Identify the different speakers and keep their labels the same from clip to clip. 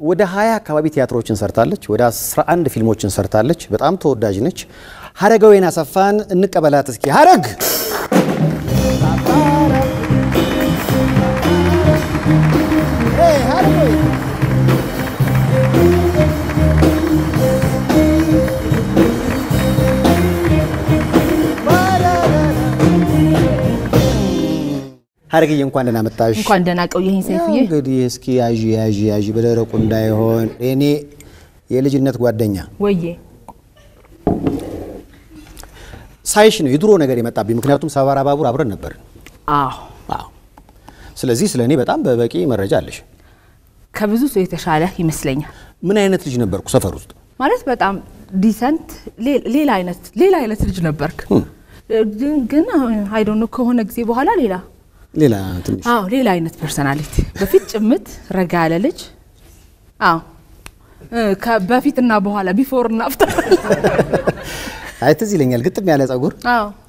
Speaker 1: ወደ ሀያ አካባቢ ቲያትሮችን ሰርታለች። ወደ 11 ፊልሞችን ሰርታለች። በጣም ተወዳጅ ነች። ሀረገወይን አሰፋን እንቀበላት እስኪ። ሀረግ ሀረግዬ እንኳን ደህና መጣሽ።
Speaker 2: እንኳን ደህና ቆየኸኝ ሰይፉዬ።
Speaker 1: እንግዲህ እስኪ ያዢ ያዢ ያዢ በደረቁ እንዳይሆን እኔ የልጅነት ጓደኛ
Speaker 2: ወዬ
Speaker 1: ሳይሽ ነው የድሮ ነገር የመጣብኝ። ምክንያቱም ሰባራ ባቡር አብረን ነበር።
Speaker 2: አዎ
Speaker 1: አዎ። ስለዚህ ስለ እኔ በጣም በበቂ መረጃ አለሽ።
Speaker 2: ከብዙ ሰው የተሻለ ይመስለኛል።
Speaker 1: ምን አይነት ልጅ ነበርኩ ሰፈር ውስጥ?
Speaker 2: ማለት በጣም decent ሌላ አይነት ሌላ አይነት ልጅ ነበርክ። ግን I don't know ከሆነ ጊዜ በኋላ ሌላ
Speaker 1: ሌላ ትንሽ
Speaker 2: አዎ ሌላ አይነት personality። በፊት ጭምት ረጋ ያለ ልጅ አዎ በፊትና በኋላ before እና after
Speaker 1: አይ ትዝ ይለኛል፣ ግጥም ያለ ጸጉር።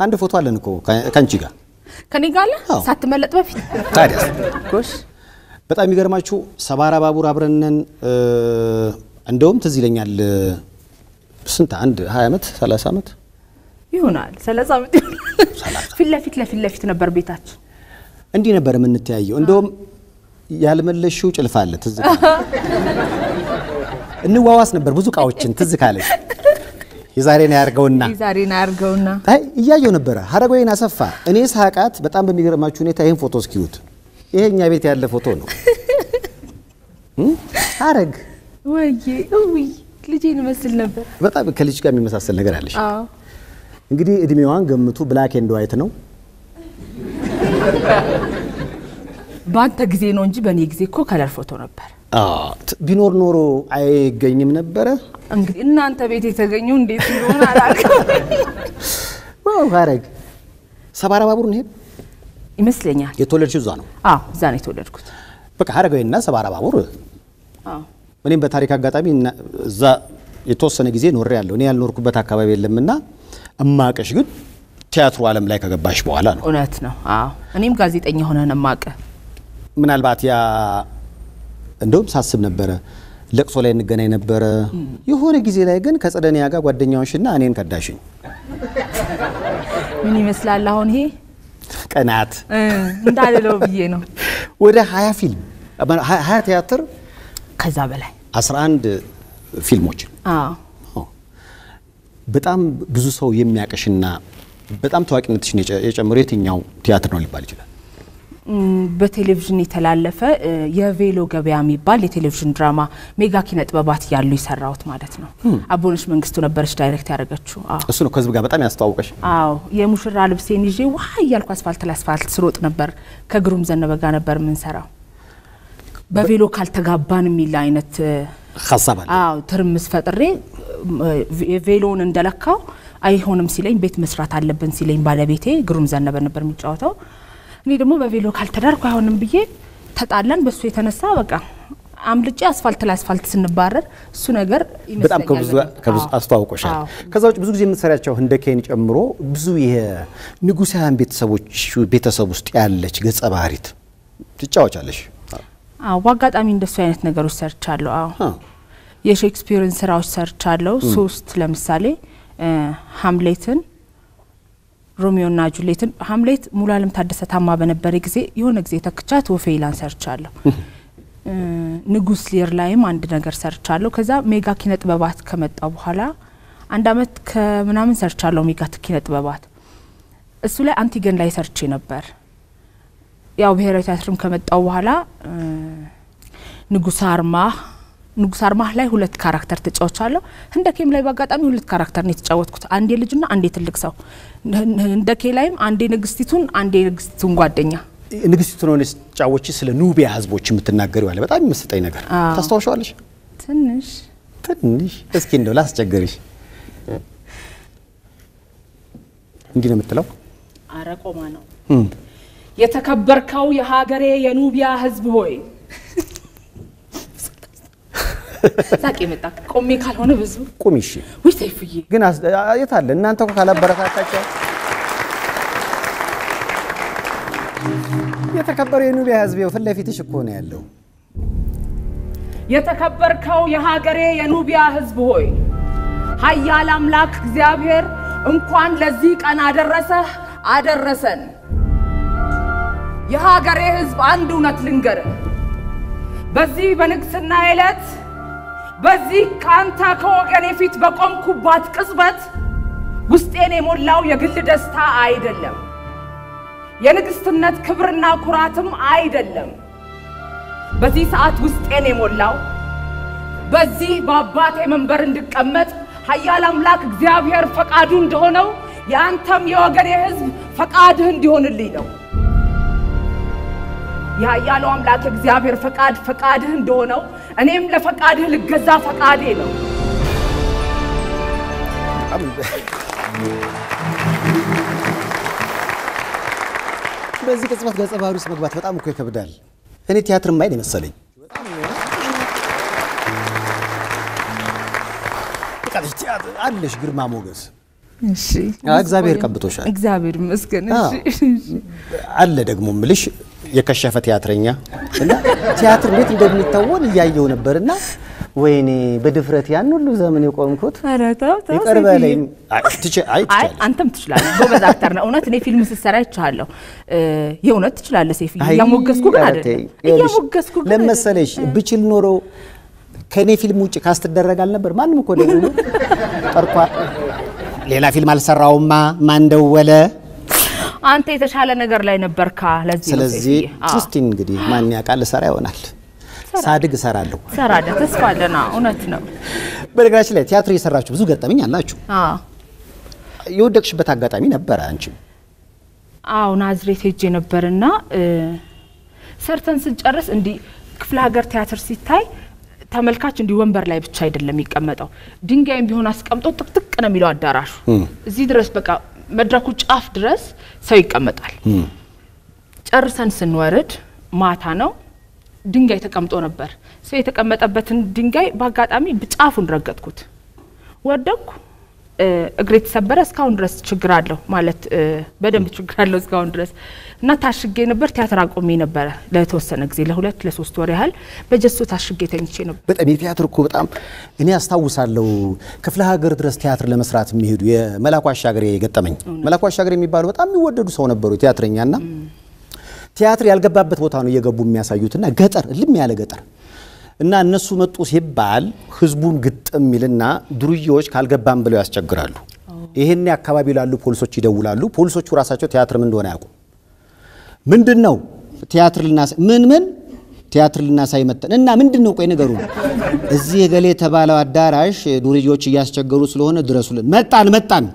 Speaker 1: አንድ ፎቶ አለን እኮ ከአንቺ ጋር።
Speaker 2: ከኔ ጋር አለ ሳትመለጥ በፊት
Speaker 1: ታዲያስ
Speaker 2: ጎሽ
Speaker 1: በጣም የሚገርማችሁ ሰባራ ባቡር አብረን ነን። እ፣ እንደውም ትዝ ይለኛል ስንት አንድ 20 ዓመት 30 ዓመት
Speaker 2: ይሆናል ሰላሳ ዓመት ይሆናል። ፊት ለፊት ለፊት ለፊት ነበር ቤታችን።
Speaker 1: እንዲህ ነበር የምንተያየው። እንደውም ያልመለሽው ጭልፋ አለ ትዝ እንዋዋስ ነበር ብዙ እቃዎችን ትዝ ካለሽ። የዛሬን ያርገውና
Speaker 2: ዛሬን አያርገውና
Speaker 1: አይ እያየው ነበረ ሀረገወይን አሰፋ። እኔ ሳቃት በጣም በሚገርማችሁ ሁኔታ ይህን ፎቶ እስኪዩት። ይሄ እኛ ቤት ያለ ፎቶ ነው።? ሀረግ
Speaker 2: ወይዬ እውይ ልጄን መስል ነበር።
Speaker 1: በጣም ከልጅ ጋር የሚመሳሰል ነገር አለሽ። እንግዲህ እድሜዋን ገምቱ። black and white ነው።
Speaker 2: በአንተ ጊዜ ነው እንጂ በእኔ ጊዜ እኮ color ፎቶ ነበር።
Speaker 1: ቢኖር ኖሮ አይገኝም ነበረ።
Speaker 2: እንግዲህ እናንተ ቤት የተገኘው እንዴት እንደሆነ አላውቅም።
Speaker 1: ሀረግ ሰባራ ባቡር ነው
Speaker 2: ይመስለኛል።
Speaker 1: የተወለድሽው እዛ ነው።
Speaker 2: አዎ እዛ ነው የተወለድኩት።
Speaker 1: በቃ ሀረገወይንና ሰባራ ባቡር እኔም በታሪክ አጋጣሚ እዛ የተወሰነ ጊዜ ኖሬ ያለሁ እኔ ያልኖርኩበት አካባቢ የለምና እማቀሽ ግን ቲያትሩ ዓለም ላይ ከገባሽ በኋላ ነው።
Speaker 2: እውነት ነው። አዎ እኔም ጋዜጠኛ ሆነን ማቀ
Speaker 1: ምናልባት ያ እንደውም ሳስብ ነበረ ለቅሶ ላይ እንገናኝ ነበረ። የሆነ ጊዜ ላይ ግን ከጸደኒያ ጋር ጓደኛዎችና እኔን ከዳሽኝ።
Speaker 2: ምን ይመስላል አሁን ይሄ
Speaker 1: ቀናት
Speaker 2: እንዳልለው ብዬ ነው።
Speaker 1: ወደ 20 ፊልም 20 ቲያትር
Speaker 2: ከዛ በላይ
Speaker 1: 11 ፊልሞችን
Speaker 2: አዎ
Speaker 1: አዎ። በጣም ብዙ ሰው የሚያውቅሽና በጣም ታዋቂነትሽን የጨ- የጨመረው የትኛው ቲያትር ነው ሊባል ይችላል?
Speaker 2: በቴሌቪዥን የተላለፈ የቬሎ ገበያ የሚባል የቴሌቪዥን ድራማ ሜጋ ኪነ ጥበባት እያለሁ የሰራሁት ማለት ነው። አቦነሽ መንግስቱ ነበረች direct ያደረገችው። አዎ
Speaker 1: እሱ ነው ከህዝብ ጋር በጣም ያስተዋውቀሽ።
Speaker 2: አዎ የሙሽራ ልብሴን ይዤ ዋ እያልኩ አስፋልት ለአስፋልት ስሮጥ ነበር። ከግሩም ዘነበ ጋር ነበር የምንሰራው። በቬሎ ካልተጋባን የሚል አይነት
Speaker 1: ሀሳብ አለ።
Speaker 2: አዎ ትርምስ ፈጥሬ እ፣ ቬሎውን እንደለካው አይሆንም ሲለኝ ቤት መስራት አለብን ሲለኝ ባለቤቴ ግሩም ዘነበ ነበር የሚጫወተው። እኔ ደግሞ በቬሎ ካልተዳርኩ አይሆንም ብዬ ተጣላን። በሱ የተነሳ በቃ አምልጬ አስፋልት ለአስፋልት ስንባረር እሱ ነገር
Speaker 1: በጣም ከብዙ አስተዋውቆሻል። ከዛ ውጭ ብዙ ጊዜ የምትሰሪያቸው ህንደኬን ጨምሮ ብዙ የንጉሳውያን ቤተሰቦች ቤተሰብ ውስጥ ያለች ገጸ ባህሪት ትጫወቻለሽ።
Speaker 2: አዎ በአጋጣሚ እንደሱ አይነት ነገሮች ሰርቻለሁ። አዎ የሼክስፒርን ስራዎች ሰርቻለሁ። ሶስት ለምሳሌ ሀምሌትን፣ ሮሚዮና ጁሌትን። ሀምሌት ሙሉ አለም ታደሰ ታማ በነበረ ጊዜ የሆነ ጊዜ ተክቻት ወፌላን ሰርቻለሁ። ንጉስ ሊር ላይም አንድ ነገር ሰርቻለሁ። ከዛ ሜጋ ኪነ ጥበባት ከመጣ በኋላ አንድ አመት ከምናምን ሰርቻለሁ ሜጋ ኪነ ጥበባት። እሱ ላይ አንቲገን ላይ ሰርቼ ነበር። ያው ብሔራዊ ቲያትርም ከመጣው በኋላ ንጉስ አርማህ ንጉስ አርማህ ላይ ሁለት character ተጫውቻለሁ። ህንደኬም ላይ በአጋጣሚ ሁለት character ነው የተጫወትኩት፣ አንዴ ልጅና አንዴ ትልቅ ሰው። ህንደኬ ላይም አንዴ ንግስቲቱን አንዴ ንግስቲቱን ጓደኛ።
Speaker 1: ንግስቲቱ ነው ጫዎች ስለ ኑቢያ ህዝቦች የምትናገሪው አለ። በጣም የሚመስጠኝ ነገር ታስታውሻለሽ?
Speaker 2: ትንሽ
Speaker 1: ትንሽ እስኪ እንደው ላስቸግርሽ። እንዲህ ነው የምትለው።
Speaker 2: አረቆማ ነው የተከበርከው የሀገሬ የኑቢያ ህዝብ ሆይ ሳቄ መጣ። ቆሜ ካልሆነ ብዙ
Speaker 1: ቁሚ እሺ።
Speaker 2: ውይ ሰይፉዬ
Speaker 1: ግን የት አለ እናንተ እኮ ካላበረታታቸው የተከበረው የኑቢያ ህዝብ ፊት ለፊትሽ እኮ ነው ያለው።
Speaker 3: የተከበርከው የሀገሬ የኑቢያ ሕዝብ ሆይ ኃያል አምላክ እግዚአብሔር እንኳን ለዚህ ቀን አደረሰህ አደረሰን። የሀገሬ ሕዝብ አንድ እውነት ልንገርህ፣ በዚህ በንግስና ዕለት በዚህ ከአንተ ከወገኔ ፊት በቆምኩባት ቅጽበት ውስጤን የሞላው የግል ደስታ አይደለም፣ የንግስትነት ክብርና ኩራትም አይደለም። በዚህ ሰዓት ውስጤን የሞላው በዚህ በአባቴ መንበር እንድቀመጥ ኃያል አምላክ እግዚአብሔር ፈቃዱ እንደሆነው የአንተም የወገኔ ሕዝብ ፈቃድህ እንዲሆንልኝ ነው። የኃያሉ አምላክ እግዚአብሔር ፈቃድ ፈቃድህ እንደሆነው እኔም ለፈቃድህ ልገዛ ፈቃዴ ነው።
Speaker 1: በዚህ ቅጽበት ገጸ ባህሪ ውስጥ መግባት በጣም እኮ ይከብዳል። እኔ ቲያትር ማይን የመሰለኝ አለሽ ግርማ ሞገስ
Speaker 2: እሺ
Speaker 1: እግዚአብሔር ቀብቶሻል።
Speaker 2: እግዚአብሔር ይመስገን። እሺ
Speaker 1: አለ ደግሞ ምልሽ የከሸፈ ቲያትረኛ እና ቲያትር እንዴት እንደሚታወን እያየው ነበርና ወይኔ በድፍረት ያን ሁሉ ዘመን የቆምኩት
Speaker 2: ኧረ ተው ተው
Speaker 1: ይቅር በለኝ። አይ ትች- አይ
Speaker 2: አይ
Speaker 1: ትችያለሽ።
Speaker 2: አንተም ትችላለህ፣ ጎበዝ actor ነህ። እውነት እኔ ፊልም ስትሰራ ይቻለሁ። የእውነት ትችላለህ
Speaker 1: ሰይፍዬ።
Speaker 2: እያሞገስኩ ግን አይደለም፣ እያሞገስኩ ግን
Speaker 1: ለምን መሰለሽ ብችል ኖሮ ከእኔ ፊልም ውጭ cast ደረግ አልነበር ማንም እኮ ደግሞ ጠርቷል። ሌላ ፊልም አልሰራውማ ማን ደወለ?
Speaker 2: አንተ የተሻለ ነገር ላይ ነበርካ። ለዚህ
Speaker 1: ስለዚህ እስቲ እንግዲህ ማን ያውቃል እሰራ ይሆናል። ሳድግ እሰራለሁ።
Speaker 2: ትሰራለህ፣ ተስፋ አለና። እውነት ነው።
Speaker 1: በነገራችን ላይ ቲያትር እየሰራችሁ ብዙ ገጠመኝ አላችሁ። የወደቅሽበት አጋጣሚ ነበረ አንቺም?
Speaker 2: አዎ ናዝሬት ሄጄ ነበርና ሰርተን ስንጨርስ እንዲህ ክፍለ ሀገር ቲያትር ሲታይ ተመልካች እንዲህ ወንበር ላይ ብቻ አይደለም የሚቀመጠው፣ ድንጋይም ቢሆን አስቀምጦ ጥቅጥቅ ነው የሚለው አዳራሹ። እዚህ ድረስ በቃ መድረኩ ጫፍ ድረስ ሰው ይቀመጣል። ጨርሰን ስንወርድ ማታ ነው። ድንጋይ ተቀምጦ ነበር። ሰው የተቀመጠበትን ድንጋይ በአጋጣሚ ጫፉን ረገጥኩት፣ ወደኩ። እግሬ የተሰበረ እስካሁን ድረስ ችግር አለው ማለት በደንብ ችግር አለው እስካሁን ድረስ እና ታሽጌ ነበር። ቲያትር አቆሜ ነበረ ለተወሰነ ጊዜ ለሁለት ለሶስት ወር ያህል በጀሶ ታሽጌ ተኝቼ ነበር።
Speaker 1: በጣም የቲያትር እኮ በጣም እኔ አስታውሳለሁ። ክፍለ ሀገር ድረስ ቲያትር ለመስራት የሚሄዱ የመላኩ አሻገሬ ገጠመኝ። መላኩ አሻገሬ የሚባሉ በጣም የሚወደዱ ሰው ነበሩ ቲያትረኛና ቲያትር ያልገባበት ቦታ ነው እየገቡ የሚያሳዩትና ገጠር እልም ያለ ገጠር እና እነሱ መጡ ሲባል ህዝቡን ግጥም ይልና ዱርዬዎች ካልገባም ብለው ያስቸግራሉ። ይሄኔ አካባቢ ላሉ ፖሊሶች ይደውላሉ። ፖሊሶቹ ራሳቸው ቲያትር ምን እንደሆነ አያውቁም። ምንድን ነው ቲያትር ልናሳይ ምን ምን ቲያትር ልናሳይ መጠን እና ምንድን ነው ቆይ ነገሩ እዚህ የገሌ የተባለው አዳራሽ ዱርዬዎች እያስቸገሩ ስለሆነ ድረሱልን መጣን መጣን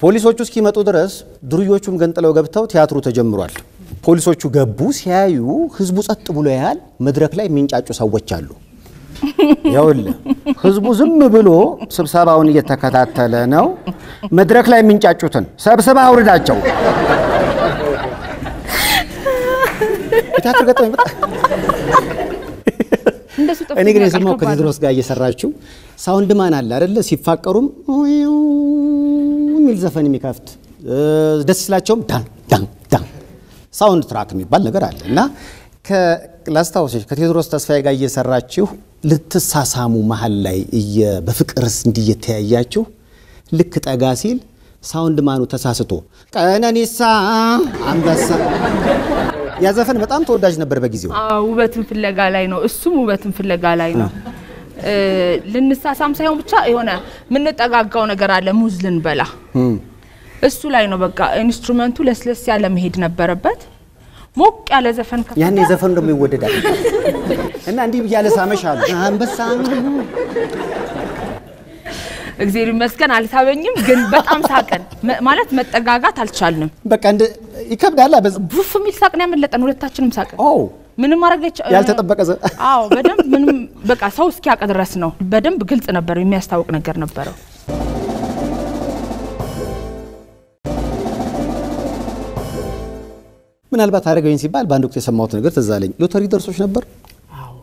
Speaker 1: ፖሊሶቹ እስኪመጡ ድረስ ዱርዮቹም ገንጥለው ገብተው ቲያትሩ ተጀምሯል ፖሊሶቹ ገቡ ሲያዩ ህዝቡ ጸጥ ብሎ ያህል መድረክ ላይ የሚንጫጩ ሰዎች አሉ። ይኸውልህ ህዝቡ ዝም ብሎ ስብሰባውን እየተከታተለ ነው። መድረክ ላይ የሚንጫጩትን ሰብስባ አውርዳቸው። እኔ ግን የሰማው ከቴድሮስ ጋር እየሰራችው sound man አለ አይደለ? ሲፋቀሩም የሚል ዘፈን የሚከፍት ደስ ሲላቸውም ዳን ዳን ዳን soundtrack የሚባል ነገር አለ እና ላስታውሰሽ ከቴዎድሮስ ተስፋዬ ጋር እየሰራችሁ ልትሳሳሙ መሀል ላይ በፍቅርስ እንዲህ እየተያያችሁ ልክ ጠጋ ሲል sound man ኑ ተሳስቶ ቀነኒሳ አንበሳ ያ ዘፈን በጣም ተወዳጅ ነበር በጊዜው።
Speaker 2: ውበትን ፍለጋ ላይ ነው። እሱም ውበትን ፍለጋ ላይ ነው። ልንሳሳም ሳይሆን ብቻ የሆነ የምንጠጋጋው ነገር አለ። ሙዝ ልንበላ እሱ ላይ ነው። በቃ instrument ኡ ለስለስ ያለ መሄድ ነበረበት። ሞቅ ያለ ዘፈን ከፈተ።
Speaker 1: ያኔ ዘፈኑ ደግሞ ይወደዳል እና እንዲህ ብያለ ሳመሽ አሉ አንበሳ
Speaker 2: እግዚአብሔር ይመስገን አልሳመኝም፣ ግን በጣም ሳቅን። መ- ማለት መጠጋጋት አልቻልንም።
Speaker 1: በቃ እንደ ይከብዳል።
Speaker 2: ቡፍ የሚል ሳቅን ያመለጠን፣ ሁለታችንም ሳቅን።
Speaker 1: ኦ
Speaker 2: ምንም አይቻ-
Speaker 1: ያልተጠበቀ ዘ-
Speaker 2: አዎ በደንብ ምንም በቃ ሰው እስኪያውቅ ድረስ ነው። በደንብ ግልጽ ነበር፣ የሚያስታውቅ ነገር ነበረው።
Speaker 1: ምናልባት አደረገኝ ሲባል በአንድ ወቅት የሰማሁት ነገር ትዝ አለኝ። ሎተሪ ደርሶሽ ነበር
Speaker 2: አዎ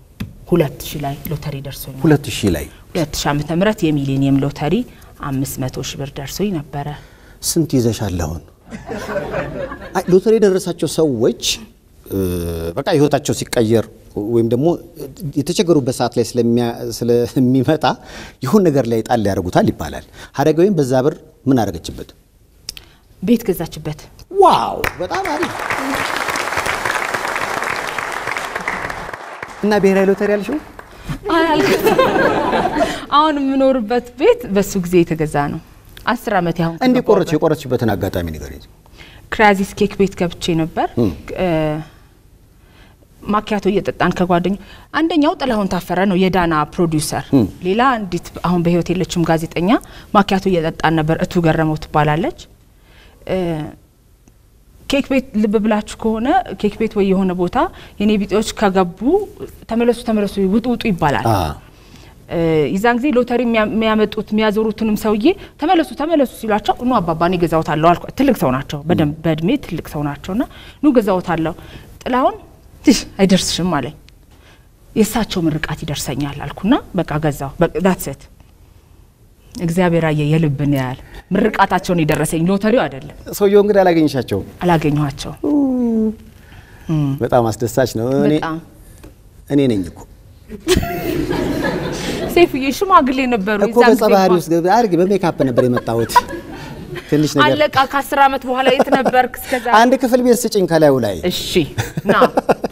Speaker 2: ሁለት ሺህ ላይ ሎተሪ ደርሶኝ
Speaker 1: ሁለት ሺህ ላይ
Speaker 2: ሁለት ሺህ ዓመተ ምህረት የሚሊኒየም ሎተሪ አምስት መቶ ሺህ ብር ደርሶኝ ነበረ።
Speaker 1: ስንት ይዘሻል አሁን? ሎተሪ የደረሳቸው ሰዎች በቃ ህይወታቸው ሲቀየር ወይም ደግሞ የተቸገሩበት ሰዓት ላይ ስለሚመጣ ይሁን ነገር ላይ ጣል ያደርጉታል ይባላል። ሀረጋዊም በዛ ብር ምን አደረገችበት?
Speaker 2: ቤት ገዛችበት።
Speaker 1: wow በጣም አሪፍ እና ብሔራዊ ሎተሪ ያልሽው
Speaker 2: አሁን የምኖርበት ቤት በሱ ጊዜ የተገዛ ነው። አስር ዓመት ያሁን
Speaker 1: እንዲህ ቆረች የቆረችበትን አጋጣሚ ንገሪኝ።
Speaker 2: ክራዚስ ኬክ ቤት ገብቼ ነበር። ማኪያቶ እየጠጣን ከጓደኛ አንደኛው ጥላሁን ታፈረ ነው የዳና ፕሮዲውሰር። ሌላ እንዲት አሁን በህይወት የለችም ጋዜጠኛ ማኪያቶ እየጠጣን ነበር። እቱ ገረመው ትባላለች። ኬክ ቤት ልብ ብላችሁ ከሆነ ኬክ ቤት ወይ የሆነ ቦታ የኔ ቢጤዎች ከገቡ ተመለሱ ተመለሱ ውጡ ውጡ ይባላል። የዛን ጊዜ ሎተሪ የሚያ- የሚያመጡት የሚያዞሩትንም ሰውዬ ተመለሱ ተመለሱ ሲሏቸው ኑ አባባ እኔ ገዛውታለሁ አልኳ። ትልቅ ሰው ናቸው፣ በደንብ በእድሜ ትልቅ ሰው ናቸውና ኑ ገዛውታለሁ። ጥላሁን አይደርስሽም አለኝ። የእሳቸው ምርቃት ይደርሰኛል አልኩና በቃ ገዛው። ዳትሰት እግዚአብሔር አየ የልብን ያህል ምርቃታቸውን የደረሰኝ ሎተሪው አይደለም።
Speaker 1: ሰውየው እንግዲህ አላገኘሻቸው።
Speaker 2: አላገኘኋቸው
Speaker 1: በጣም አስደሳች ነው። እኔ ነኝ እኮ
Speaker 2: ሴፍዬ ሽማግሌ ነበሩ።
Speaker 1: እኮ
Speaker 2: የዛን
Speaker 1: ገጸ
Speaker 2: ጊዜ
Speaker 1: ባህሪ
Speaker 2: እንኳን
Speaker 1: ውስጥ አድርጌ በሜካፕ ነበር የመጣሁት። ትንሽ ነገር
Speaker 2: አለቃ ከአስር ዓመት በኋላ የት ነበርክ እስከዛ
Speaker 1: አንድ ክፍል ቤት ስጭኝ ከላዩ ላይ።
Speaker 2: እሺ ና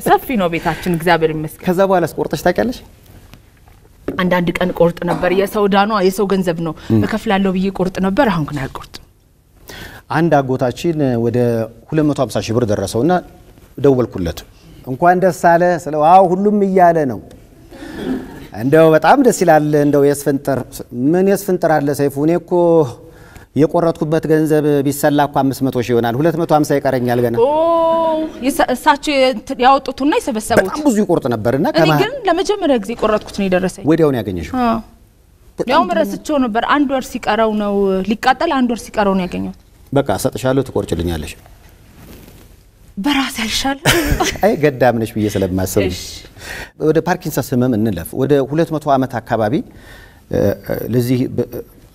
Speaker 2: ሰፊ ነው ቤታችን፣ እግዚአብሔር ይመስገን።
Speaker 1: ከዛ በኋላ ስቆርጠሽ ታውቂያለሽ?
Speaker 2: አንዳንድ ቀን ቆርጥ ነበር። የሰው ዳኗ የሰው ገንዘብ ነው እከፍላለሁ ብዬ ቆርጥ ነበር። አሁን ግን አልቆርጥም።
Speaker 1: አንድ አጎታችን ወደ 250 ሺህ ብር ደረሰውና ደወልኩለት። እንኳን ደስ አለ ስለው አዎ ሁሉም እያለ ነው። እንደው በጣም ደስ ይላል። እንደው የስፍንጥር ምን የስፍንጥር አለ ሰይፉ፣ እኔ እኮ የቆረጥኩበት ገንዘብ ቢሰላ እኮ 500 ሺህ ይሆናል። 250 ይቀረኛል ገና።
Speaker 2: ኦ እሳቸው ያወጡትና የሰበሰቡት።
Speaker 1: በጣም ብዙ ይቆርጥ ነበርና
Speaker 2: እኔ ግን ለመጀመሪያ ጊዜ ቆረጥኩት ነው የደረሰኝ።
Speaker 1: ወዲያውን ያገኘሽው
Speaker 2: አዎ። ያውም ረስቼው ነበር። አንድ ወር ሲቀረው ነው ሊቃጠል፣ አንድ ወር ሲቀረው ነው ያገኘሁት።
Speaker 1: በቃ እሰጥሻለሁ፣ ትቆርጭልኛለሽ።
Speaker 2: በራሴ ያልሻል።
Speaker 1: አይ ገዳም ነሽ ብዬ ስለማስብ ወደ ፓርኪንሰንስ ህመም እንለፍ። ወደ 200 ዓመት አካባቢ ለዚህ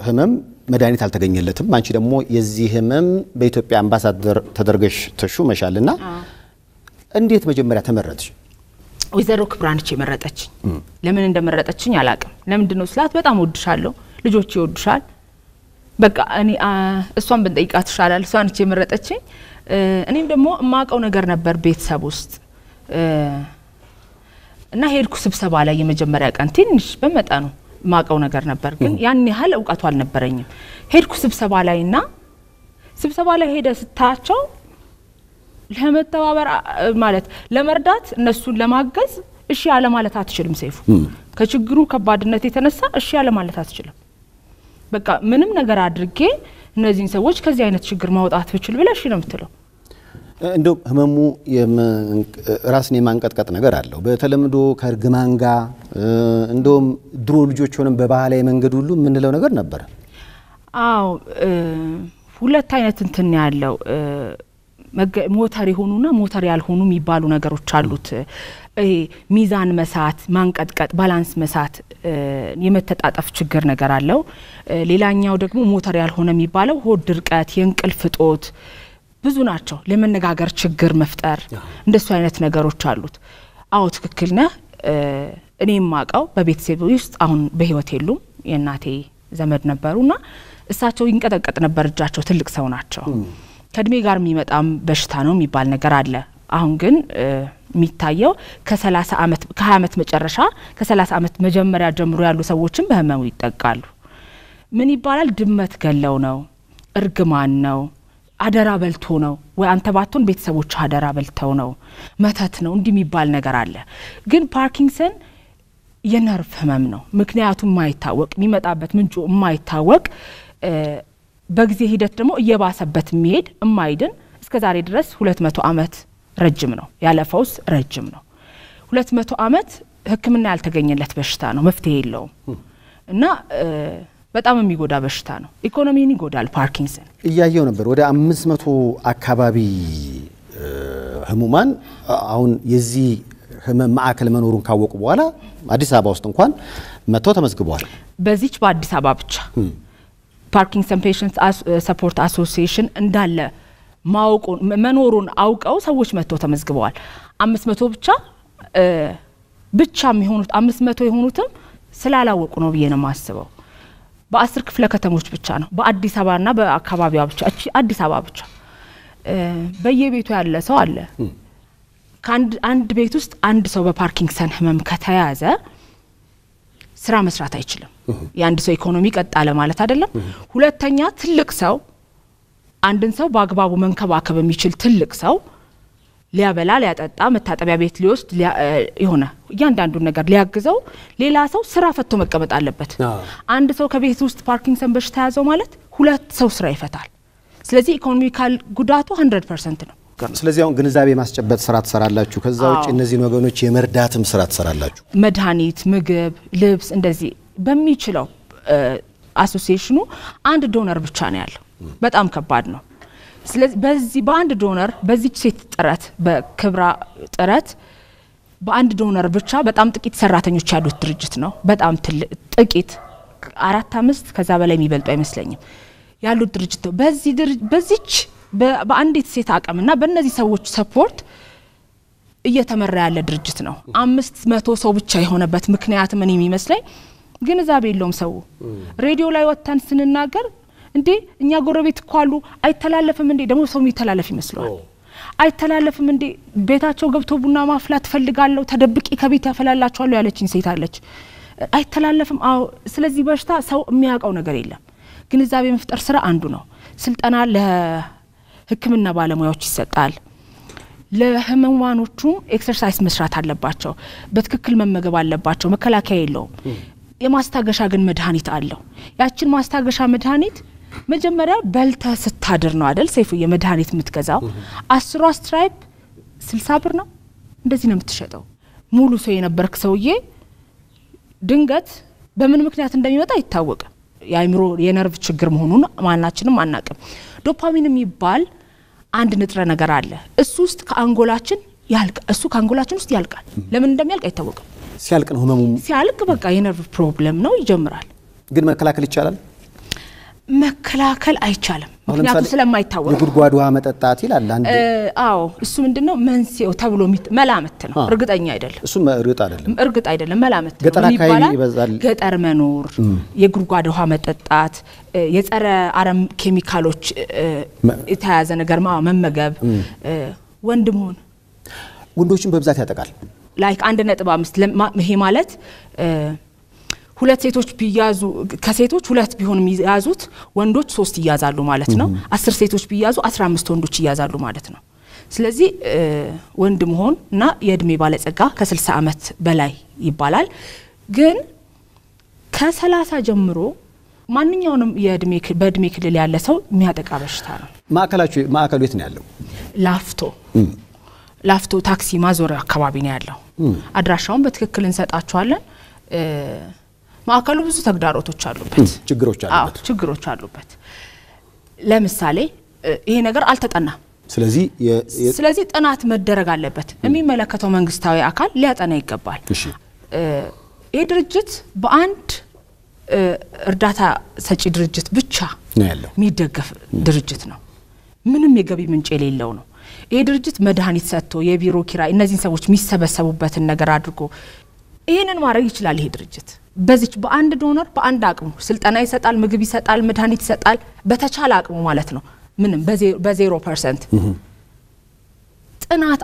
Speaker 1: ህመም መድኃኒት አልተገኘለትም። አንቺ ደግሞ የዚህ ህመም በኢትዮጵያ አምባሳደር ተደርገሽ ተሹመሻል እና እንዴት መጀመሪያ ተመረጥሽ?
Speaker 2: ወይዘሮ ክብራንች የመረጠችኝ ለምን እንደመረጠችኝ አላቅም። ለምንድን ነው ስላት በጣም ወድሻለሁ፣ ልጆች ይወዱሻል። በቃ እኔ እሷን ብንጠይቃት ይሻላል። እሷ ነች የመረጠችኝ። እኔም ደግሞ የማውቀው ነገር ነበር ቤተሰብ ውስጥ እና ሄድኩ ስብሰባ ላይ የመጀመሪያ ቀን ትንሽ በመጠኑ የማውቀው ነገር ነበር፣ ግን ያን ያህል እውቀቱ አልነበረኝም። ሄድኩ ስብሰባ ላይ እና ስብሰባ ላይ ሄደ ስታያቸው ለመተባበር ማለት ለመርዳት እነሱን ለማገዝ እሺ ያለ ማለት አትችልም። ሰይፉ ከችግሩ ከባድነት የተነሳ እሺ ያለ ማለት አትችልም። በቃ ምንም ነገር አድርጌ እነዚህን ሰዎች ከዚህ አይነት ችግር ማውጣት ብችል ብለህ እሺ ነው የምትለው።
Speaker 1: እንደው ህመሙ ራስን የማንቀጥቀጥ ነገር አለው። በተለምዶ ከእርግማን ጋር እንደውም ድሮ ልጆች ሆነን በባህላዊ መንገድ ሁሉ የምንለው ነገር ነበረ።
Speaker 2: አዎ ሁለት አይነት እንትን ያለው motor የሆኑና motor ያልሆኑ የሚባሉ ነገሮች አሉት። ሚዛን መሳት፣ ማንቀጥቀጥ፣ balance መሳት፣ የመተጣጠፍ ችግር ነገር አለው። ሌላኛው ደግሞ motor ያልሆነ የሚባለው ሆድ ድርቀት፣ የእንቅልፍ እጦት ብዙ ናቸው። ለመነጋገር ችግር መፍጠር እንደሱ አይነት ነገሮች አሉት። አዎ ትክክል ነህ። እኔ የማውቀው በቤተሰብ ውስጥ አሁን በህይወት የሉም የእናቴ ዘመድ ነበሩና እሳቸው ይንቀጠቀጥ ነበር እጃቸው። ትልቅ ሰው ናቸው። ከእድሜ ጋር የሚመጣም በሽታ ነው የሚባል ነገር አለ። አሁን ግን የሚታየው ከ30 ዓመት ከ20 ዓመት መጨረሻ ከ30 ዓመት መጀመሪያ ጀምሮ ያሉ ሰዎችም በህመሙ ይጠቃሉ። ምን ይባላል? ድመት ገለው ነው፣ እርግማን ነው፣ አደራ በልቶ ነው ወይ አንተ ባትሆን ቤተሰቦች አደራ በልተው ነው፣ መተት ነው፣ እንዲህ የሚባል ነገር አለ። ግን ፓርኪንሰን የነርቭ ህመም ነው። ምክንያቱ የማይታወቅ የሚመጣበት ምንጩ የማይታወቅ በጊዜ ሂደት ደግሞ እየባሰበት የሚሄድ የማይድን እስከ ዛሬ ድረስ ሁለት መቶ ዓመት ረጅም ነው። ያለ ፈውስ ረጅም ነው። ሁለት መቶ ዓመት ሕክምና ያልተገኘለት በሽታ ነው። መፍትሄ የለውም እና በጣም የሚጎዳ በሽታ ነው። ኢኮኖሚን ይጎዳል ፓርኪንሰን።
Speaker 1: እያየው ነበር ወደ አምስት መቶ አካባቢ ህሙማን አሁን የዚህ ህመም ማዕከል መኖሩን ካወቁ በኋላ አዲስ አበባ ውስጥ እንኳን መጥተው ተመዝግበዋል።
Speaker 2: በዚች በአዲስ አበባ ብቻ Parkinson Patient Support Association እንዳለ ማወቁን መኖሩን አውቀው ሰዎች መጥተው ተመዝግበዋል። አምስት መቶ ብቻ ብቻ የሚሆኑት አምስት መቶ የሆኑትም ስላላወቁ ነው ብዬ ነው የማስበው። በአስር ክፍለ ከተሞች ብቻ ነው በአዲስ አበባና በአካባቢዋ ብቻ እቺ አዲስ አበባ ብቻ በየቤቱ ያለ ሰው አለ። ከአንድ አንድ ቤት ውስጥ አንድ ሰው በፓርኪንሰን ህመም ከተያዘ ስራ መስራት አይችልም። የአንድ ሰው ኢኮኖሚ ቀጥ አለ ማለት አይደለም። ሁለተኛ ትልቅ ሰው አንድን ሰው በአግባቡ መንከባከብ የሚችል ትልቅ ሰው ሊያበላ፣ ሊያጠጣ፣ መታጠቢያ ቤት ሊወስድ የሆነ እያንዳንዱን ነገር ሊያግዘው ሌላ ሰው ስራ ፈቶ መቀመጥ አለበት። አንድ ሰው ከቤት ውስጥ ፓርኪንሰን በሽታ ያዘው ማለት ሁለት ሰው ስራ ይፈታል። ስለዚህ economical ጉዳቱ 100 percent ነው።
Speaker 1: ስለዚህ አሁን ግንዛቤ ማስጨበጥ ስራ ትሰራላችሁ። ከዛ ውጭ እነዚህን ወገኖች የመርዳትም ስራ ትሰራላችሁ።
Speaker 2: መድኃኒት፣ ምግብ፣ ልብስ እንደዚህ በሚችለው association ኡ አንድ donor ብቻ ነው ያለው። በጣም ከባድ ነው። ስለዚህ በዚህ በአንድ donor በዚች ሴት ጥረት በክብራ ጥረት በአንድ donor ብቻ በጣም ጥቂት ሰራተኞች ያሉት ድርጅት ነው። በጣም ጥቂት አራት አምስት ከዛ በላይ የሚበልጡ አይመስለኝም ያሉት ድርጅት ነው። በዚህ በዚች በአንዲት ሴት አቅምና በእነዚህ ሰዎች support እየተመራ ያለ ድርጅት ነው። አምስት መቶ ሰው ብቻ የሆነበት ምክንያት ምን የሚመስለኝ ግንዛቤ የለውም ሰው። ሬዲዮ ላይ ወጥተን ስንናገር እንዴ እኛ ጎረቤት እኮ አሉ አይተላለፍም እንዴ ደግሞ ሰው የሚተላለፍ ይመስለዋል። አይተላለፍም እንዴ ቤታቸው ገብቶ ቡና ማፍላት እፈልጋለሁ ተደብቄ ከቤት ያፈላላቸዋለሁ ያለችኝ ሴት አለች። አይተላለፍም። አዎ። ስለዚህ በሽታ ሰው የሚያውቀው ነገር የለም። ግንዛቤ መፍጠር ስራ አንዱ ነው። ስልጠና ለሕክምና ባለሙያዎች ይሰጣል። ለህሙማኖቹም exercise መስራት አለባቸው። በትክክል መመገብ አለባቸው። መከላከያ የለውም። የማስታገሻ ግን መድኃኒት አለው። ያችን ማስታገሻ መድኃኒት መጀመሪያ በልተህ ስታድር ነው አይደል ሰይፉ የመድኃኒት የምትገዛው። አስሯ strip ስልሳ ብር ነው እንደዚህ ነው የምትሸጠው። ሙሉ ሰው የነበርክ ሰውዬ ድንገት በምን ምክንያት እንደሚመጣ አይታወቅም። የአእምሮ የነርቭ ችግር መሆኑን ማናችንም አናቅም። ዶፓሚን የሚባል አንድ ንጥረ ነገር አለ። እሱ ውስጥ ከአንጎላችን ያልቃል። እሱ ከአንጎላችን ውስጥ ያልቃል። ለምን እንደሚያልቅ አይታወቅም።
Speaker 1: ሲያልቅ ነው ህመሙ።
Speaker 2: ሲያልቅ በቃ የነርቭ problem ነው ይጀምራል።
Speaker 1: ግን መከላከል ይቻላል።
Speaker 2: መከላከል አይቻልም፣
Speaker 1: አሁን
Speaker 2: ምክንያቱ
Speaker 1: ለምሳሌ
Speaker 2: ስለማይታወቅ
Speaker 1: የጉድጓድ ውሃ መጠጣት ይላል
Speaker 2: አዎ እሱ ምንድን ነው መንስኤው ተብሎ መላምት ነው። እርግጠኛ አይደለም።
Speaker 1: እሱ እርግጥ አይደለም።
Speaker 2: እርግጥ አይደለም፣ መላምት ነው።
Speaker 1: ገጠር አካባቢ? ይበዛል።
Speaker 2: ገጠር መኖር፣ የጉድጓድ ውሃ መጠጣት፣ የጸረ አረም ኬሚካሎች የተያያዘ ነገር መመገብ፣ ወንድ መሆን
Speaker 1: ወንዶችን በብዛት ያጠቃል።
Speaker 2: like አንድ ነጥብ አምስት ይሄ ማለት ሁለት ሴቶች ቢያዙ ከሴቶች ሁለት ቢሆን የሚያዙት ወንዶች ሶስት ይያዛሉ ማለት ነው። አስር ሴቶች ቢያዙ አስራ አምስት ወንዶች ይያዛሉ ማለት ነው። ስለዚህ ወንድ መሆን እና የእድሜ ባለጸጋ ከ60 ዓመት በላይ ይባላል። ግን ከሰላሳ ጀምሮ ማንኛውንም በእድሜ ክልል ያለ ሰው የሚያጠቃ በሽታ ነው።
Speaker 1: ማዕከላችሁ ማዕከሉ የት ነው ያለው?
Speaker 2: ላፍቶ ላፍቶ ታክሲ ማዞሪያ አካባቢ ነው ያለው። አድራሻውን በትክክል እንሰጣችኋለን። ማዕከሉ ብዙ ተግዳሮቶች አሉበት፣
Speaker 1: ችግሮች አሉበት።
Speaker 2: ችግሮች አሉበት። ለምሳሌ ይሄ ነገር አልተጠናም።
Speaker 1: ስለዚህ
Speaker 2: ስለዚህ ጥናት መደረግ አለበት። የሚመለከተው መንግስታዊ አካል ሊያጠና ይገባል። ይህ ድርጅት በአንድ እርዳታ ሰጪ ድርጅት ብቻ የሚደገፍ ድርጅት ነው። ምንም የገቢ ምንጭ የሌለው ነው። ይህ ድርጅት መድኃኒት ሰጥቶ የቢሮ ኪራይ እነዚህን ሰዎች የሚሰበሰቡበትን ነገር አድርጎ ይህንን ማድረግ ይችላል። ይሄ ድርጅት በዚች በአንድ donor በአንድ አቅሙ ስልጠና ይሰጣል፣ ምግብ ይሰጣል፣ መድኃኒት ይሰጣል። በተቻለ አቅሙ ማለት ነው። ምንም በዜ- በዜሮ percent ጥናት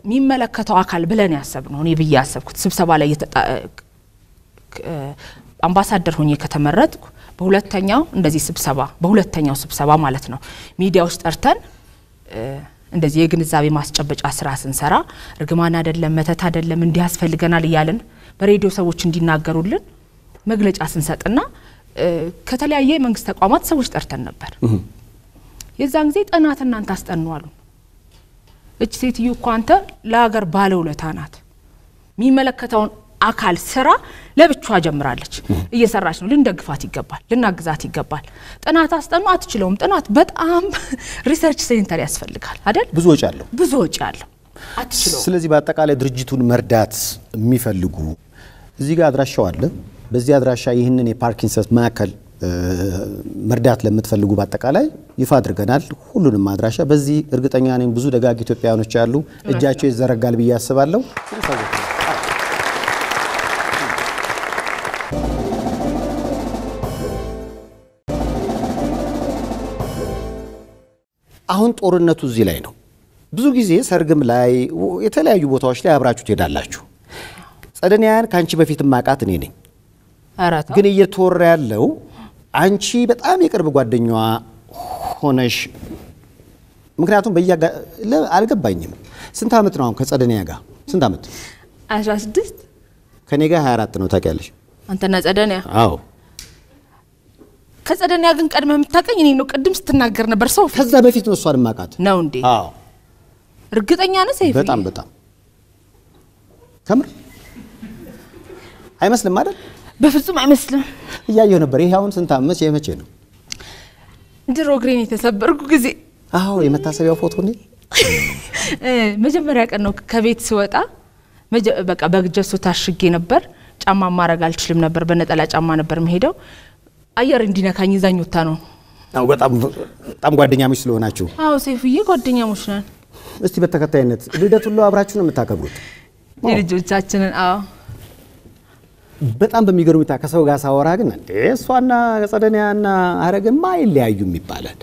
Speaker 2: የሚመለከተው አካል ብለን ያሰብ ነው እኔ ብዬ ያሰብኩት ስብሰባ ላይ አምባሳደር ሆኜ ከተመረጥኩ በሁለተኛው እንደዚህ ስብሰባ በሁለተኛው ስብሰባ ማለት ነው ሚዲያዎች ጠርተን እንደዚህ የግንዛቤ ማስጨበጫ ስራ ስንሰራ እርግማን አይደለም መተት አይደለም እንዲህ ያስፈልገናል እያልን በሬዲዮ ሰዎች እንዲናገሩልን መግለጫ ስንሰጥና ከተለያየ የመንግስት ተቋማት ሰዎች ጠርተን ነበር። የዛን ጊዜ ጥናት እናንተ አስጠኑ አሉ። እች ሴትዮ እኮ አንተ ለሀገር ባለውለታ ናት። የሚመለከተውን አካል ስራ ለብቻዋ ጀምራለች፣ እየሰራች ነው። ልንደግፋት ይገባል፣ ልናግዛት ይገባል። ጥናት አስጠኑ። አትችለውም። ጥናት በጣም research center ያስፈልጋል አይደል?
Speaker 1: ብዙ ወጪ አለው።
Speaker 2: ብዙ ወጪ አለው።
Speaker 1: ስለዚህ በአጠቃላይ ድርጅቱን መርዳት የሚፈልጉ እዚህ ጋር አድራሻው አለ። በዚህ አድራሻ ይህንን የፓርኪንሰንስ ማዕከል መርዳት ለምትፈልጉ በአጠቃላይ ይፋ አድርገናል ሁሉንም አድራሻ። በዚህ እርግጠኛ ነኝ ብዙ ደጋግ ኢትዮጵያውያኖች ያሉ እጃቸው ይዘረጋል ብዬ አስባለሁ። አሁን ጦርነቱ እዚህ ላይ ነው። ብዙ ጊዜ ሰርግም ላይ የተለያዩ ቦታዎች ላይ አብራችሁ ትሄዳላችሁ። ጸደኒያን ከአንቺ በፊት ማቃት እኔ ነኝ። ግን እየተወራ ያለው አንቺ በጣም የቅርብ ጓደኛዋ ሆነሽ ምክንያቱም በያጋ አልገባኝም። ስንት ዓመት ነው አሁን ከጸደኒያ ጋር ስንት ዓመት?
Speaker 2: አስራ ስድስት
Speaker 1: ከኔ ጋር 24 ነው ታውቂያለሽ?
Speaker 2: አንተና ጸደንያ
Speaker 1: አዎ።
Speaker 2: ከጸደንያ ግን ቀድመህ የምታውቀኝ እኔ ነው። ቅድም ስትናገር ነበር ሰው
Speaker 1: ከዛ በፊት ነው እሷን ማቃት።
Speaker 2: ነው እንዴ?
Speaker 1: አዎ፣
Speaker 2: እርግጠኛ ነህ ሰይፍዬ?
Speaker 1: በጣም በጣም ከምር አይመስልም አይደል?
Speaker 2: በፍጹም አይመስልም።
Speaker 1: እያየሁ ነበር። ይሄ አሁን ስንት ዓመት የመቼ ነው?
Speaker 2: ድሮ እግሬን የተሰበርኩ ጊዜ
Speaker 1: አዎ፣ የመታሰቢያው ፎቶ እንዴ!
Speaker 2: እ፣ መጀመሪያ ቀን ነው ከቤት ስወጣ በቃ በጀሶ ታሽጌ ነበር። ጫማ ማድረግ አልችልም ነበር። በነጠላ ጫማ ነበር መሄደው። አየር እንዲነካኝ ይዛኝ ወታ ነው።
Speaker 1: አዎ፣ በጣም በጣም ጓደኛሞች ስለሆናችሁ
Speaker 2: አዎ ሰይፍዬ ጓደኛሞች ነን።
Speaker 1: እስቲ በተከታይነት ልደት ሁሉ አብራችሁ ነው የምታከብሩት?
Speaker 2: የልጆቻችንን አዎ
Speaker 1: በጣም በሚገርም ሁኔታ ከሰው ጋር ሳወራ ግን እንዴ እሷና ጸደኒያና ሀረግማ አይለያዩም ይባላል።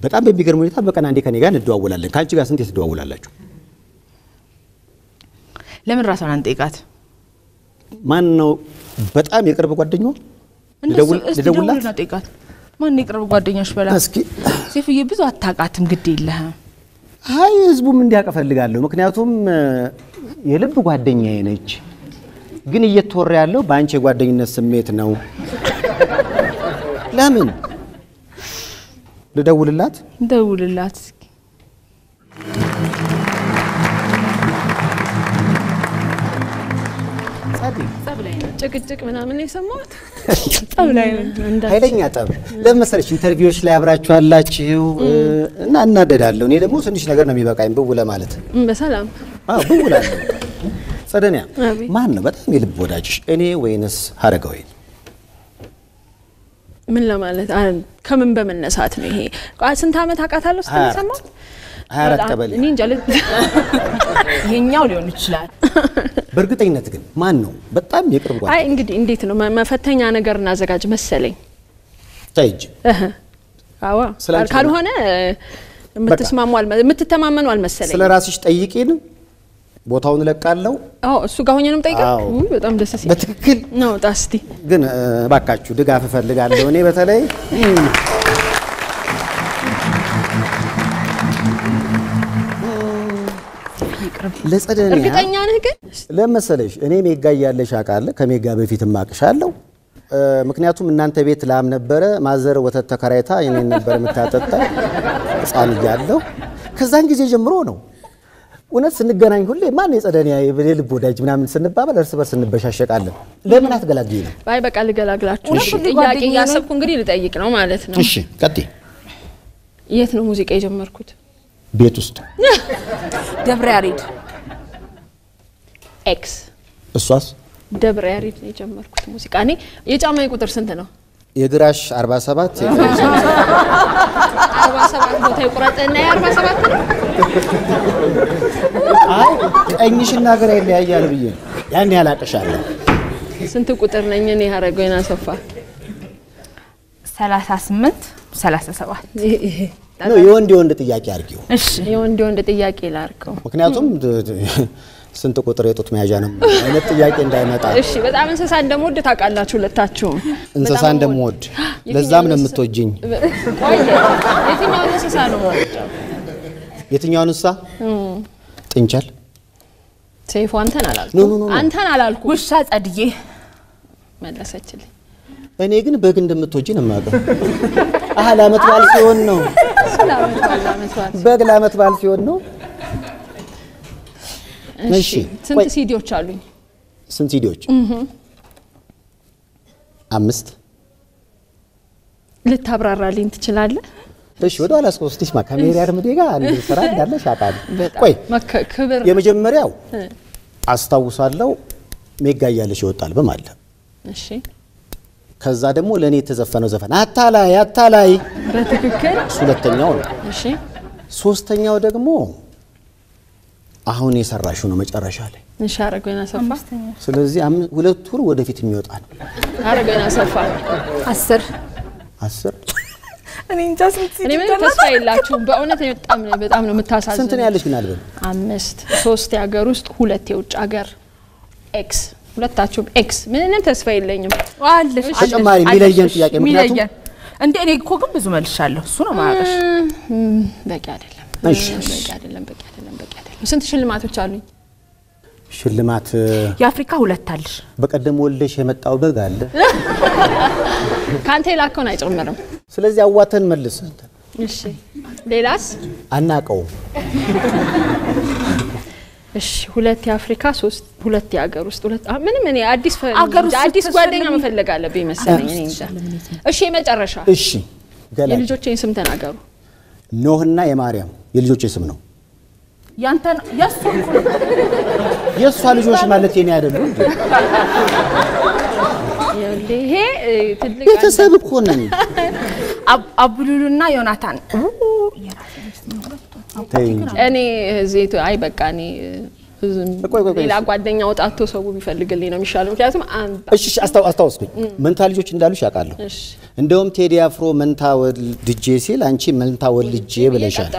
Speaker 1: በጣም በሚገርም ሁኔታ በቀን አንዴ ከኔ ጋር እንደዋወላለን። ከአንቺ ጋር ስንት ትደዋውላላችሁ?
Speaker 2: ለምን ራሷን አንጠይቃት?
Speaker 1: ማን ነው በጣም የቅርብ ጓደኛዋ? ልደውልላት?
Speaker 2: ማን የቅርብ ጓደኛሽ በላ።
Speaker 1: እስኪ
Speaker 2: ሴፍዬ ብዙ አታውቃትም፣ ግድ የለህም።
Speaker 1: አይ ህዝቡም እንዲያውቅ እፈልጋለሁ። ምክንያቱም የልብ ጓደኛዬ ነች። ግን እየተወራ ያለው በአንቺ የጓደኝነት ስሜት ነው። ለምን ልደውልላት?
Speaker 2: ደውልላት እስኪ።
Speaker 4: ጭቅጭቅ ምናምን የሰማሁት
Speaker 2: ጠብ ላይ
Speaker 1: ኃይለኛ ጠብ። ለምን ኢንተርቪዎች ላይ አብራችሁ እና እናደዳለሁ። እኔ ደግሞ ትንሽ ነገር ነው የሚበቃኝ ብው ለማለት
Speaker 4: በሰላም
Speaker 1: ብው ጸደኒያ ማን ነው በጣም የልብ ወዳጅሽ? እኔ ወይንስ ሀረጋዊ?
Speaker 4: ምን ለማለት ከምን በመነሳት ነው ይሄ? ስንት ዓመት አውቃታለሁ
Speaker 1: ስትሰማት
Speaker 4: 24
Speaker 1: ቀበሌ
Speaker 4: እኔ እንጃ።
Speaker 2: ይሄኛው ሊሆን ይችላል።
Speaker 1: በእርግጠኝነት ግን ማን ነው በጣም የቅርብ ጓደኛ?
Speaker 4: አይ እንግዲህ እንዴት ነው መፈተኛ ነገር እናዘጋጅ መሰለኝ።
Speaker 1: ተይ እንጂ
Speaker 4: ካልሆነ የምትስማሙ የምትተማመኑ አልመሰለኝ።
Speaker 1: ስለ ራስሽ ጠይቂን ቦታውን እለቃለሁ።
Speaker 4: አዎ እሱ ጋር ሆኜ ነው የምጠይቀው። በጣም ደስ ሲል
Speaker 1: በትክክል
Speaker 4: ነው። ጣስቲ
Speaker 1: ግን እባካችሁ ድጋፍ እፈልጋለሁ እኔ በተለይ ለጸደኒያ
Speaker 4: እርግጠኛ ነህ ግን?
Speaker 1: ለመሰለሽ እኔ ሜጋ እያለሽ አውቃለሁ። ከሜጋ በፊት ማቅሻለሁ። ምክንያቱም እናንተ ቤት ላም ነበረ፣ ማዘር ወተት ተከራይታ እኔን ነበር የምታጠጣ ሕፃን እያለሁ። ከዛን ጊዜ ጀምሮ ነው እውነት ስንገናኝ ሁሌ ማን የጸደኒያ የልብ ወዳጅ ምናምን ስንባባል እርስ በርስ እንበሻሸቃለን። ለምን አትገላግኝ ነው?
Speaker 4: አይ በቃ ልገላግላችሁ። ጥያቄ? እያሰብኩ እንግዲህ ልጠይቅ ነው ማለት ነው።
Speaker 1: እሺ ቀጥይ።
Speaker 4: የት ነው ሙዚቃ የጀመርኩት?
Speaker 1: ቤት ውስጥ
Speaker 2: ደብረ ያሬድ
Speaker 4: X
Speaker 1: እሷስ
Speaker 4: ደብረ ያሬድ ነው የጀመርኩት ሙዚቃ። እኔ የጫማዬ ቁጥር ስንት ነው?
Speaker 1: የግራሽ 47
Speaker 4: አርባ ሰባት ቦታ ይቁረጥና የአርባ ሰባት ነው።
Speaker 1: አይ ቀኝሽና ግራ ይለያያል ብዬ ነው። ያን ያህል አቅሻለሁ።
Speaker 4: ስንት ቁጥር ነኝ እኔ? ሀረገወይን አሰፋ
Speaker 2: 38 37
Speaker 4: ይሄ- ይሄ
Speaker 1: ነው የወንድ የወንድ ጥያቄ አድርጊው።
Speaker 2: እሺ
Speaker 4: የወንድ የወንድ ጥያቄ ላርከው።
Speaker 1: ምክንያቱም ስንት ቁጥር የጡት መያዣ ነው አይነት ጥያቄ እንዳይመጣ
Speaker 4: እሺ በጣም እንስሳ እንደምወድ ታውቃላችሁ ሁለታችሁም።
Speaker 1: እንስሳ እንደምወድ ለዛም ነው የምትወጂኝ።
Speaker 4: ቆየ የትኛውን እንስሳ ነው የምወደው?
Speaker 1: የትኛውን እንስሳ? ጥንቸል
Speaker 4: ሰይፉ አንተን
Speaker 1: ኖ።
Speaker 4: አንተን አላልኩም
Speaker 2: ውሻ ጸድዬ
Speaker 4: መለሰችልኝ።
Speaker 1: እኔ ግን በግ እንደምትወጂ ነው የማውቀው። አህ ለአመት በዓል ሲሆን ነው በግ ለአመት በዓል ሲሆን ነው። እሺ፣
Speaker 4: ስንት ሲዲዎች አሉኝ?
Speaker 1: ስንት ሲዲዎች? አምስት።
Speaker 4: ልታብራራልኝ ትችላለህ?
Speaker 1: እሺ፣ ወደ ኋላ እስከ ማ ከሜሪ አርምዴ ጋር አንድ ስራ እንዳለሽ አውቃለሁ። ቆይ
Speaker 4: መከ- ክብር
Speaker 1: የመጀመሪያው አስታውሳለሁ ሜጋ እያለሽ ይወጣል በማለ
Speaker 4: እሺ
Speaker 1: ከዛ ደግሞ ለእኔ የተዘፈነው ዘፈን አታላይ አታላይ
Speaker 4: በትክክል
Speaker 1: ሁለተኛው ነው።
Speaker 4: እሺ
Speaker 1: ሶስተኛው ደግሞ አሁን የሰራሽው ነው መጨረሻ ላይ።
Speaker 4: እሺ ሀረገወይን አሰፋ
Speaker 1: ስለዚህ ሁለት ወር ወደፊት የሚወጣ ነው።
Speaker 4: ሀረገወይን አሰፋ
Speaker 2: አስር።
Speaker 1: አስር?
Speaker 2: እኔ እንጃ ስንት
Speaker 4: እኔ ምንም ተስፋ የላችሁም። በእውነት በጣም በጣም ነው
Speaker 1: ስንት
Speaker 4: የምታሳዝኑ
Speaker 1: ነው ያለሽ ግን አልበም?
Speaker 4: አምስት። ሶስት የሀገር ውስጥ ሁለት የውጭ ሀገር። ኤክስ። ሁለታችሁም ኤክስ። ምንም ተስፋ የለኝም።
Speaker 2: አለሽ
Speaker 1: ተጨማሪ
Speaker 2: አለሽ፣
Speaker 1: የሚለየን
Speaker 2: አለሽ፣
Speaker 1: ጥያቄ ምክንያቱም-
Speaker 2: የሚለየን። እንደ እኔ እኮ ግን ብዙ መልሻለሁ። እሱ ነው
Speaker 4: እም፣ በቂ አይደለም።
Speaker 1: እሺ።
Speaker 4: በቂ አይደለም በቂ አይደለም በቂ አይደለም ስንት ሽልማቶች አሉኝ
Speaker 1: ሽልማት
Speaker 2: የአፍሪካ ሁለት አለሽ።
Speaker 1: በቀደም ወልደሽ የመጣው በግ አለ።
Speaker 4: ከአንተ የላከውን አይጨምርም
Speaker 1: ስለዚህ አዋተን መልስ።
Speaker 4: እሺ ሌላስ
Speaker 1: አናቀውም።
Speaker 4: እሺ ሁለት የአፍሪካ ሶስት ሁለት የሀገር ውስጥ ሁለት ምንም እኔ አዲስ ፈ-
Speaker 2: አገር ውስጥ
Speaker 4: አዲስ ጓደኛ መፈለግ አለብኝ መሰለኝ እኔ እንጃ እሺ የመጨረሻ
Speaker 1: እሺ
Speaker 4: የልጆቼን ስም ተናገሩ
Speaker 1: ኖህና የማርያም የልጆች ስም ነው።
Speaker 2: ያንተን
Speaker 1: የእሷ ልጆች ማለት የኔ አይደሉም።
Speaker 4: ይሄ ትልቅ
Speaker 1: ቤተሰብ እኮ ነን።
Speaker 2: አብ- አቡሉሉና ዮናታን
Speaker 4: እኔ እዚህ አይ በቃ እኔ ሌላ ጓደኛ ወጣቶ ሰው ቢፈልግልኝ ነው የሚሻለው። ምክንያቱም
Speaker 1: እሺ አስታወስኩኝ። መንታ ልጆች እንዳሉሽ ያውቃለሁ። እንደውም ቴዲ አፍሮ መንታ ወልድጄ ሲል አንቺ መንታ ወልጄ ብለሻል።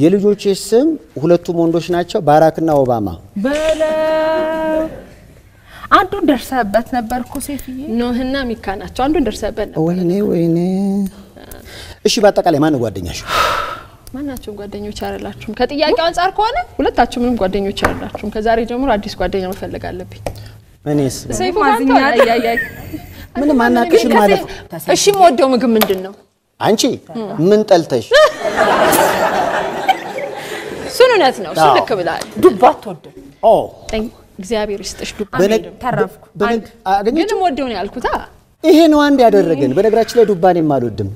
Speaker 1: የልጆች ስም ሁለቱም ወንዶች ናቸው፣ ባራክና ኦባማ።
Speaker 2: አንዱን ደርሰህበት ነበር እኮ ሴፍዬ።
Speaker 4: ኖህና ሚካ ናቸው። አንዱን ደርሰበት ነበር።
Speaker 1: ወይኔ ወይኔ። እሺ በአጠቃላይ ማን ጓደኛሽ?
Speaker 4: ማናቸውም ጓደኞች አይደላችሁም። ከጥያቄው አንጻር ከሆነ ሁለታችሁ ምንም ጓደኞች አይደላችሁም። ከዛሬ ጀምሮ አዲስ ጓደኛ መፈለግ አለብኝ።
Speaker 1: እኔስ
Speaker 4: ሰይፉ
Speaker 1: ምንም አናቅሽም ማለት
Speaker 4: እሺ የምወደው ምግብ ምንድን ነው?
Speaker 1: አንቺ ምን ጠልተሽ?
Speaker 4: እሱን እውነት ነው። እሱ ልክ ብለሃል።
Speaker 2: ዱባ አትወድም።
Speaker 4: እግዚአብሔር ይስጥሽ ዱባ።
Speaker 2: ተረፍኩ።
Speaker 4: ግን የምወደው ነው ያልኩት። አ
Speaker 1: ይሄ ነው አንድ ያደረገን። በነገራችን ላይ ዱባን የማልወድም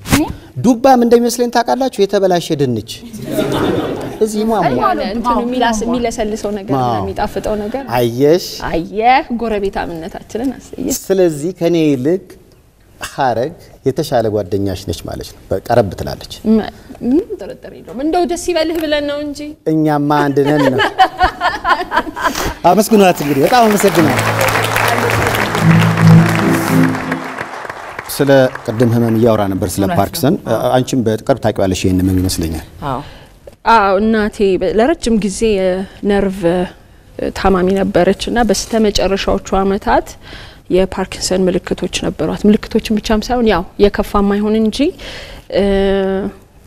Speaker 1: ዱባም እንደሚመስለኝ ታውቃላችሁ፣ የተበላሸ ድንች እዚህ
Speaker 4: የሚለሰልሰው ነገር የሚጣፍጠው ነገር
Speaker 1: አየሽ።
Speaker 4: አየህ፣ ጎረቤታምነታችንን አስጠየህ።
Speaker 1: ስለዚህ ከኔ ይልቅ ሀረግ የተሻለ ጓደኛሽ ነች ማለት ነው። ቀረብ ትላለች።
Speaker 4: ምንም ጥርጥር የለውም። እንደው ደስ ይበልህ ብለን ነው እንጂ
Speaker 1: እኛማ አንድ ነን ነው። አመስግኗት እንግዲህ በጣም አመሰግናለሁ። ስለ ቅድም ህመም እያወራ ነበር፣ ስለ ፓርኪንሰን። አንቺም በቅርብ ታውቂዋለሽ ይህን ህመም ይመስለኛል።
Speaker 2: አዎ
Speaker 4: እናቴ ለረጅም ጊዜ የነርቭ እ፣ ታማሚ ነበረች እና በስተ መጨረሻዎቹ አመታት የፓርኪንሰን ምልክቶች ነበሯት። ምልክቶችን ብቻም ሳይሆን ያው የከፋ ማይሆን እንጂ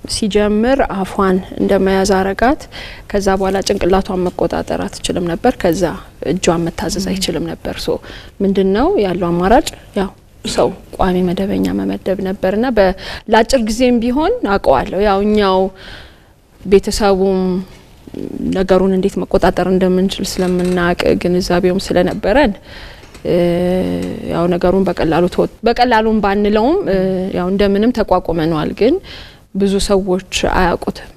Speaker 4: ሲጀምር አፏን እንደመያዝ አረጋት። ከዛ በኋላ ጭንቅላቷን መቆጣጠር አትችልም ነበር። ከዛ እጇን መታዘዝ አይችልም ነበር። so ምንድን ነው ያለው አማራጭ ያው ሰው ቋሚ መደበኛ መመደብ ነበርና ለአጭር ጊዜም ቢሆን አውቀዋለሁ ያው እኛው ቤተሰቡም ነገሩን እንዴት መቆጣጠር እንደምንችል ስለምናውቅ ግንዛቤውም ስለነበረን ያው ነገሩን በቀላሉ በቀላሉም ባንለውም ያው እንደምንም ተቋቁመነዋል። ግን ብዙ ሰዎች አያውቁትም።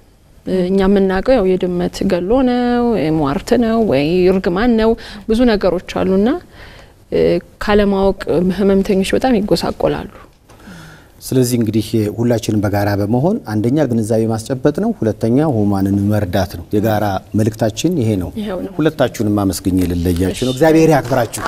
Speaker 4: እኛ የምናውቀው ያው የድመት ገሎ ነው፣ ሟርት ነው ወይ እርግማን ነው፣ ብዙ ነገሮች አሉና ካለማወቅ ህመምተኞች በጣም ይጎሳቆላሉ።
Speaker 1: ስለዚህ እንግዲህ ሁላችንም በጋራ በመሆን አንደኛ ግንዛቤ ማስጨበጥ ነው፣ ሁለተኛ ህሙማንን መርዳት ነው። የጋራ መልእክታችን ይሄ
Speaker 4: ነው።
Speaker 1: ሁለታችሁንም አመስግኜ ልለያችሁ ነው። እግዚአብሔር ያክብራችሁ።